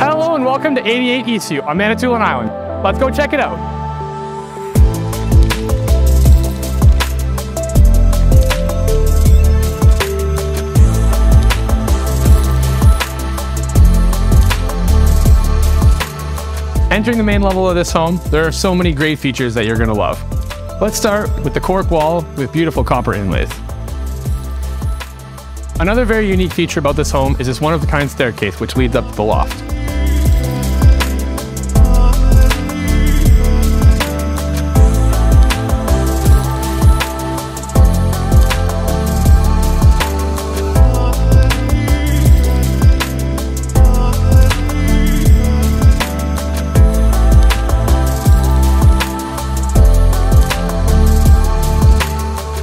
and welcome to 88 Eastview on Manitoulin Island. Let's go check it out. Entering the main level of this home, there are so many great features that you're gonna love. Let's start with the cork wall with beautiful copper inlays. Another very unique feature about this home is this one-of-a-kind staircase which leads up to the loft.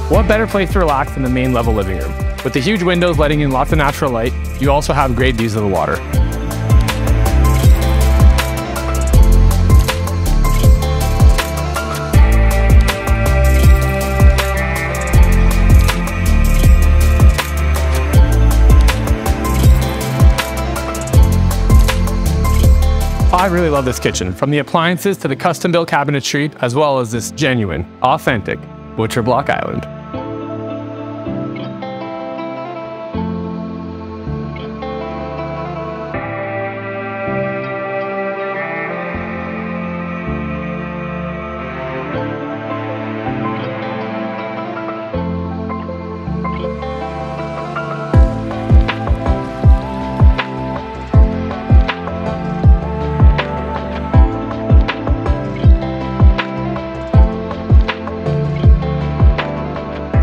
What better place to relax than the main level living room? With the huge windows letting in lots of natural light, you also have great views of the water. I really love this kitchen, from the appliances to the custom built cabinetry, as well as this genuine, authentic Butcher Block Island.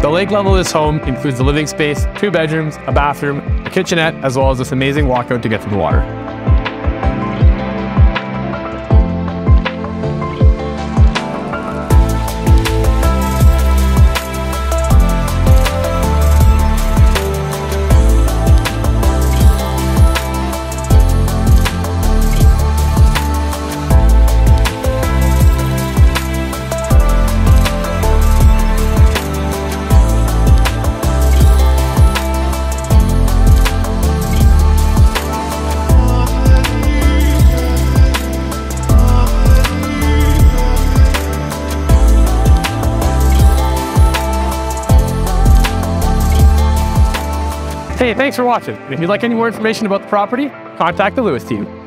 The lake level of this home includes the living space, two bedrooms, a bathroom, a kitchenette, as well as this amazing walkout to get to the water. Hey, thanks for watching. If you'd like any more information about the property, contact the Lewis team.